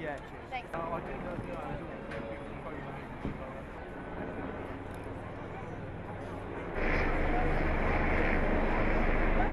Yeah, cheers. Thanks. Uh,